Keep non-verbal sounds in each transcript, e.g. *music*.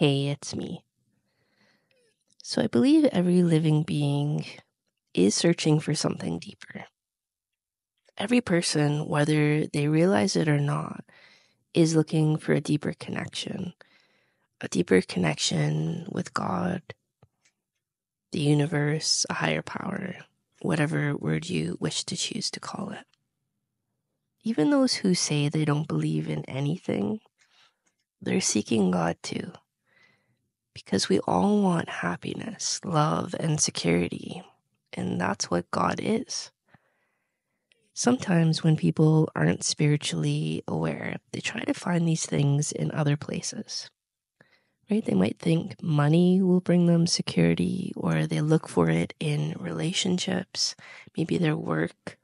Hey, it's me. So I believe every living being is searching for something deeper. Every person, whether they realize it or not, is looking for a deeper connection, a deeper connection with God, the universe, a higher power, whatever word you wish to choose to call it. Even those who say they don't believe in anything, they're seeking God too. Because we all want happiness, love, and security. And that's what God is. Sometimes when people aren't spiritually aware, they try to find these things in other places. Right? They might think money will bring them security, or they look for it in relationships, maybe their work.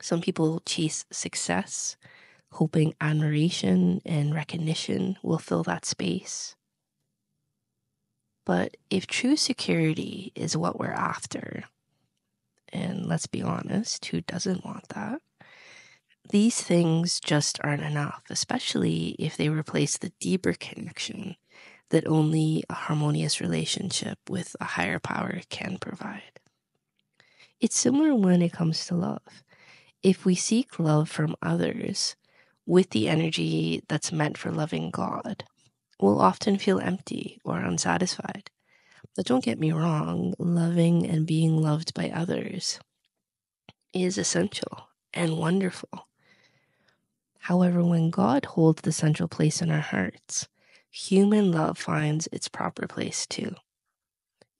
Some people chase success, hoping admiration and recognition will fill that space. But if true security is what we're after, and let's be honest, who doesn't want that? These things just aren't enough, especially if they replace the deeper connection that only a harmonious relationship with a higher power can provide. It's similar when it comes to love. If we seek love from others with the energy that's meant for loving God, we'll often feel empty or unsatisfied. But don't get me wrong, loving and being loved by others is essential and wonderful. However, when God holds the central place in our hearts, human love finds its proper place too.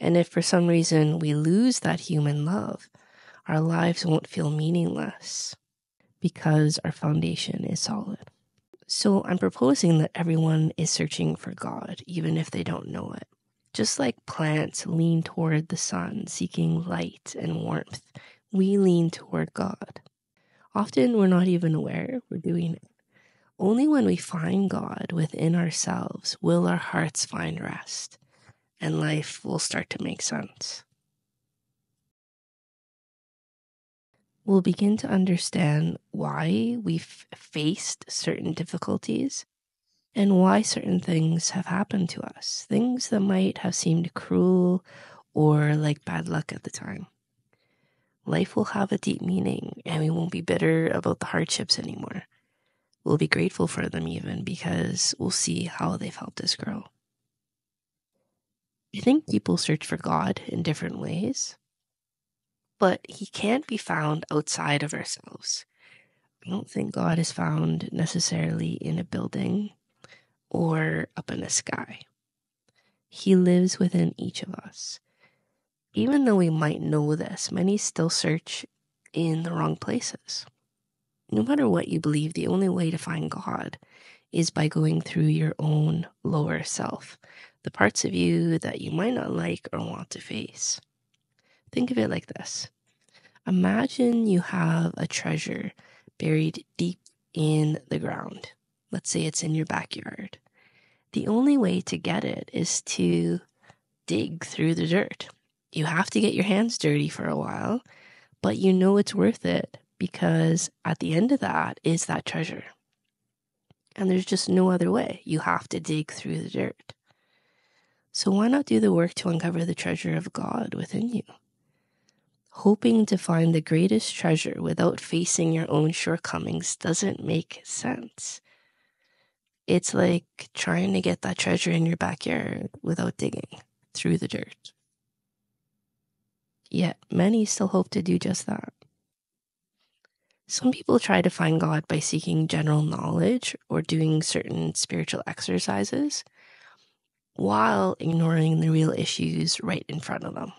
And if for some reason we lose that human love, our lives won't feel meaningless because our foundation is solid. So I'm proposing that everyone is searching for God, even if they don't know it. Just like plants lean toward the sun, seeking light and warmth, we lean toward God. Often we're not even aware we're doing it. Only when we find God within ourselves will our hearts find rest and life will start to make sense. We'll begin to understand why we've faced certain difficulties and why certain things have happened to us, things that might have seemed cruel or like bad luck at the time. Life will have a deep meaning, and we won't be bitter about the hardships anymore. We'll be grateful for them, even because we'll see how they've helped us grow. I think people search for God in different ways, but He can't be found outside of ourselves. I don't think God is found necessarily in a building or up in the sky. He lives within each of us. Even though we might know this, many still search in the wrong places. No matter what you believe, the only way to find God is by going through your own lower self, the parts of you that you might not like or want to face. Think of it like this Imagine you have a treasure buried deep in the ground. Let's say it's in your backyard the only way to get it is to dig through the dirt. You have to get your hands dirty for a while, but you know it's worth it because at the end of that is that treasure. And there's just no other way. You have to dig through the dirt. So why not do the work to uncover the treasure of God within you? Hoping to find the greatest treasure without facing your own shortcomings doesn't make sense. It's like trying to get that treasure in your backyard without digging through the dirt. Yet many still hope to do just that. Some people try to find God by seeking general knowledge or doing certain spiritual exercises while ignoring the real issues right in front of them.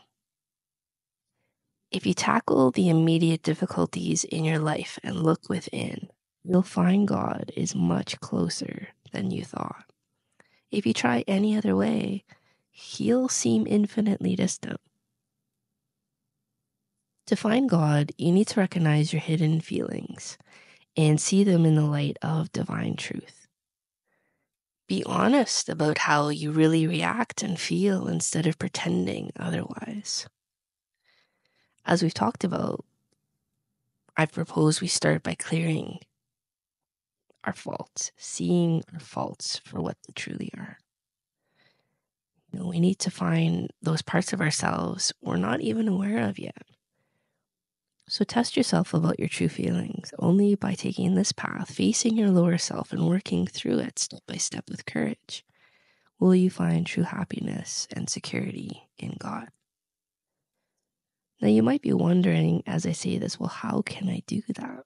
If you tackle the immediate difficulties in your life and look within, you'll find God is much closer than you thought. If you try any other way, He'll seem infinitely distant. To find God, you need to recognize your hidden feelings and see them in the light of divine truth. Be honest about how you really react and feel instead of pretending otherwise. As we've talked about, I propose we start by clearing our faults, seeing our faults for what they truly are. we need to find those parts of ourselves we're not even aware of yet. So test yourself about your true feelings only by taking this path, facing your lower self, and working through it step by step with courage. Will you find true happiness and security in God? Now, you might be wondering as I say this, well, how can I do that?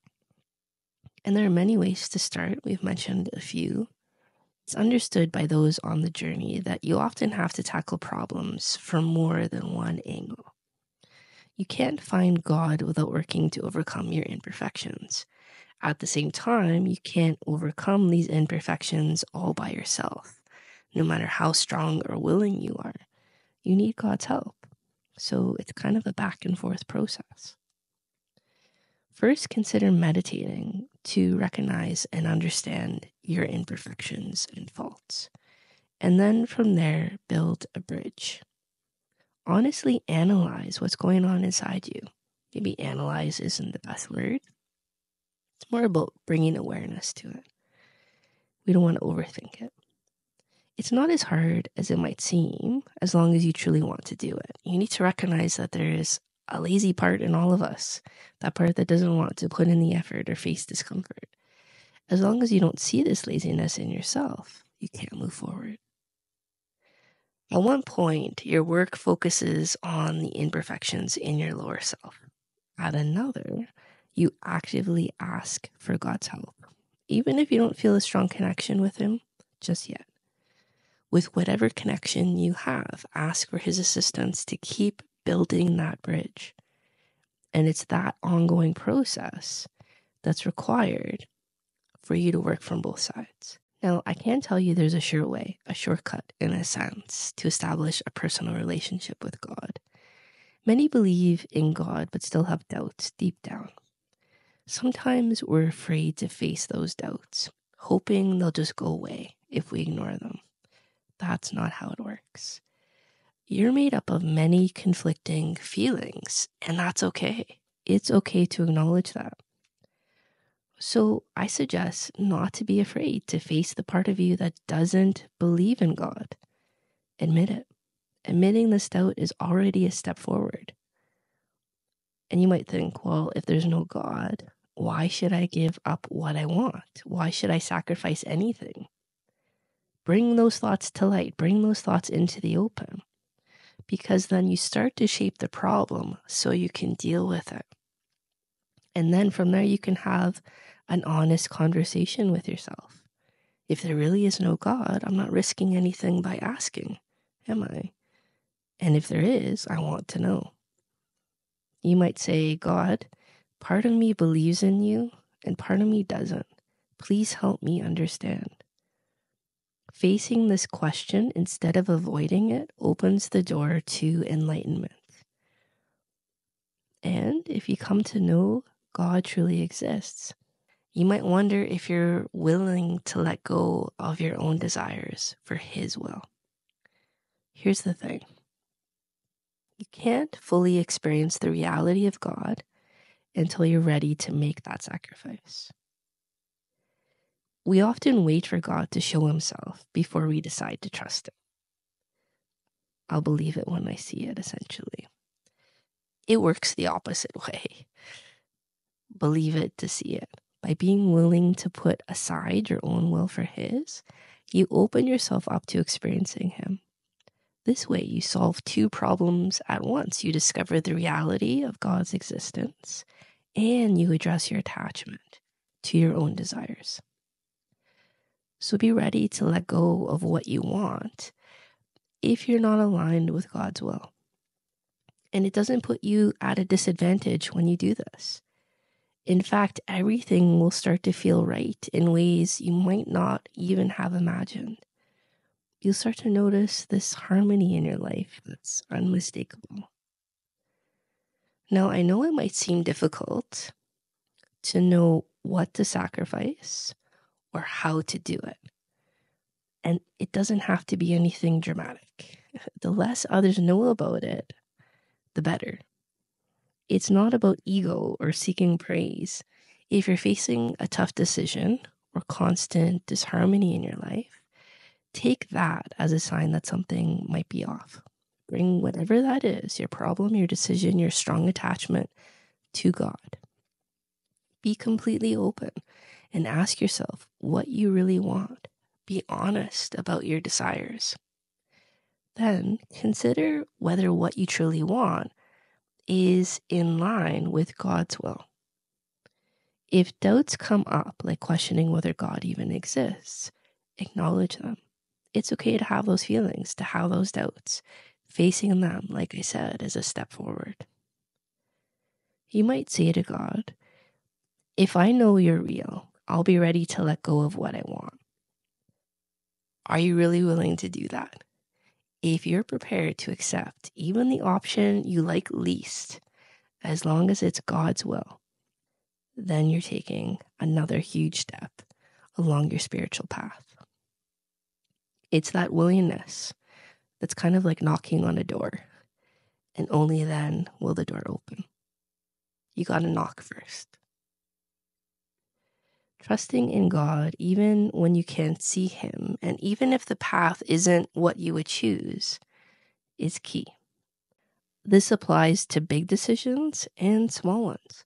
And there are many ways to start. We've mentioned a few. It's understood by those on the journey that you often have to tackle problems from more than one angle. You can't find God without working to overcome your imperfections. At the same time, you can't overcome these imperfections all by yourself, no matter how strong or willing you are. You need God's help. So it's kind of a back and forth process. First, consider meditating to recognize and understand your imperfections and faults. And then from there, build a bridge. Honestly analyze what's going on inside you. Maybe analyze isn't the best word. It's more about bringing awareness to it. We don't want to overthink it. It's not as hard as it might seem as long as you truly want to do it. You need to recognize that there is a lazy part in all of us, that part that doesn't want to put in the effort or face discomfort. As long as you don't see this laziness in yourself, you can't move forward. At one point, your work focuses on the imperfections in your lower self. At another, you actively ask for God's help, even if you don't feel a strong connection with Him just yet. With whatever connection you have, ask for His assistance to keep building that bridge. And it's that ongoing process that's required for you to work from both sides. Now, I can tell you there's a sure way, a shortcut in a sense, to establish a personal relationship with God. Many believe in God but still have doubts deep down. Sometimes we're afraid to face those doubts, hoping they'll just go away if we ignore them. That's not how it works you're made up of many conflicting feelings, and that's okay. It's okay to acknowledge that. So I suggest not to be afraid to face the part of you that doesn't believe in God. Admit it. Admitting this doubt is already a step forward. And you might think, well, if there's no God, why should I give up what I want? Why should I sacrifice anything? Bring those thoughts to light, bring those thoughts into the open because then you start to shape the problem so you can deal with it. And then from there, you can have an honest conversation with yourself. If there really is no God, I'm not risking anything by asking, am I? And if there is, I want to know. You might say, God, part of me believes in you and part of me doesn't. Please help me understand. Facing this question instead of avoiding it opens the door to enlightenment. And if you come to know God truly exists, you might wonder if you're willing to let go of your own desires for His will. Here's the thing you can't fully experience the reality of God until you're ready to make that sacrifice. We often wait for God to show himself before we decide to trust him. I'll believe it when I see it, essentially. It works the opposite *laughs* way. Believe it to see it. By being willing to put aside your own will for His, you open yourself up to experiencing Him. This way, you solve two problems at once. You discover the reality of God's existence, and you address your attachment to your own desires. So be ready to let go of what you want if you're not aligned with God's will. And it doesn't put you at a disadvantage when you do this. In fact, everything will start to feel right in ways you might not even have imagined. You'll start to notice this harmony in your life that's unmistakable. Now, I know it might seem difficult to know what to sacrifice or how to do it. And it doesn't have to be anything dramatic. *laughs* The less others know about it, the better. It's not about ego or seeking praise. If you're facing a tough decision or constant disharmony in your life, take that as a sign that something might be off. Bring whatever that is your problem, your decision, your strong attachment to God. Be completely open and ask yourself what you really want. Be honest about your desires. Then consider whether what you truly want is in line with God's will. If doubts come up, like questioning whether God even exists, acknowledge them. It's okay to have those feelings, to have those doubts. Facing them, like I said, is a step forward. You might say to God, If I know you're real, I'll be ready to let go of what I want. Are you really willing to do that? If you're prepared to accept even the option you like least, as long as it's God's will, then you're taking another huge step along your spiritual path. It's that willingness that's kind of like knocking on a door, and only then will the door open. You got to knock first. Trusting in God, even when you can't see Him, and even if the path isn't what you would choose, is key. This applies to big decisions and small ones.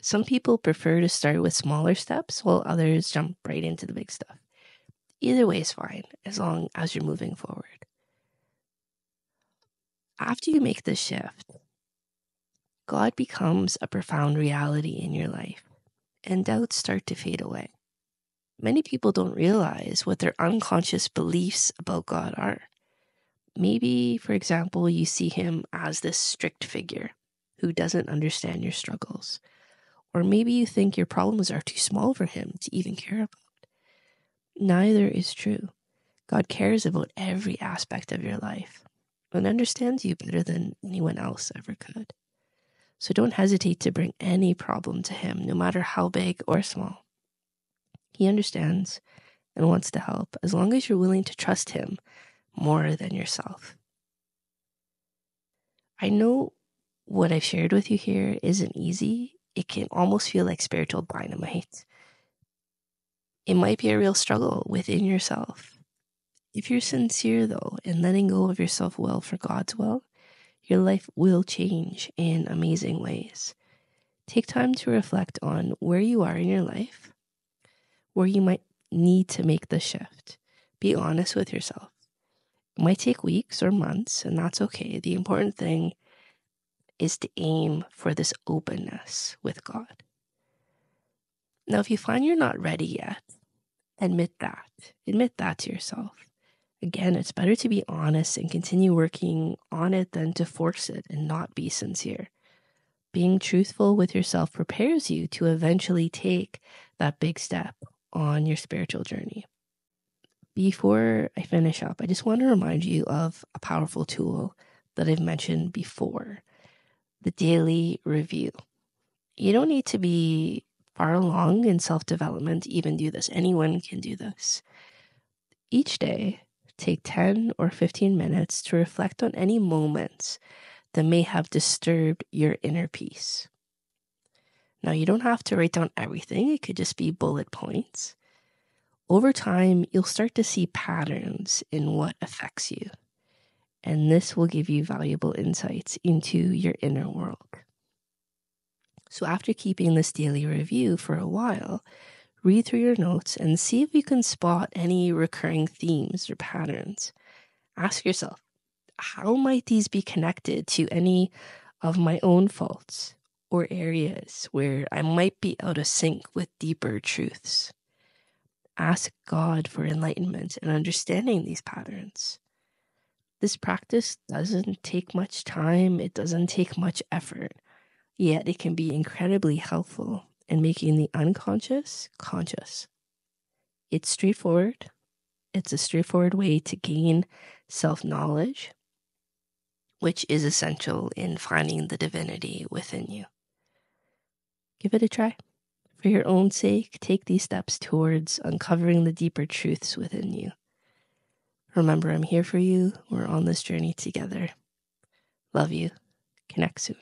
Some people prefer to start with smaller steps, while others jump right into the big stuff. Either way is fine, as long as you're moving forward. After you make this shift, God becomes a profound reality in your life, and doubts start to fade away. Many people don't realize what their unconscious beliefs about God are. Maybe, for example, you see him as this strict figure who doesn't understand your struggles or maybe you think your problems are too small for him to even care about. Neither is true. God cares about every aspect of your life and understands you better than anyone else ever could. So don't hesitate to bring any problem to Him, no matter how big or small. He understands and wants to help as long as you're willing to trust Him more than yourself. I know what I've shared with you here isn't easy it can almost feel like spiritual dynamite. It might be a real struggle within yourself. If you're sincere, though, in letting go of your self-will for God's will, your life will change in amazing ways. Take time to reflect on where you are in your life, where you might need to make the shift. Be honest with yourself. It might take weeks or months, and that's okay. The important thing is to aim for this openness with God. Now, if you find you're not ready yet, admit that. Admit that to yourself. Again, it's better to be honest and continue working on it than to force it and not be sincere. Being truthful with yourself prepares you to eventually take that big step on your spiritual journey. Before I finish up, I just want to remind you of a powerful tool that I've mentioned before the daily review. You don't need to be far along in self development to even do this. Anyone can do this. Each day, take 10 or 15 minutes to reflect on any moments that may have disturbed your inner peace. Now, you don't have to write down everything, it could just be bullet points. Over time, you'll start to see patterns in what affects you and this will give you valuable insights into your inner world. So, after keeping this daily review for a while, read through your notes and see if you can spot any recurring themes or patterns. Ask yourself, how might these be connected to any of my own faults or areas where I might be out of sync with deeper truths? Ask God for enlightenment and understanding these patterns. This practice doesn't take much time, it doesn't take much effort, yet it can be incredibly helpful in making the unconscious conscious. It's straightforward, it's a straightforward way to gain self knowledge, which is essential in finding the divinity within you. Give it a try. For your own sake, take these steps towards uncovering the deeper truths within you. Remember, I'm here for you. We're on this journey together. Love you. Connect soon.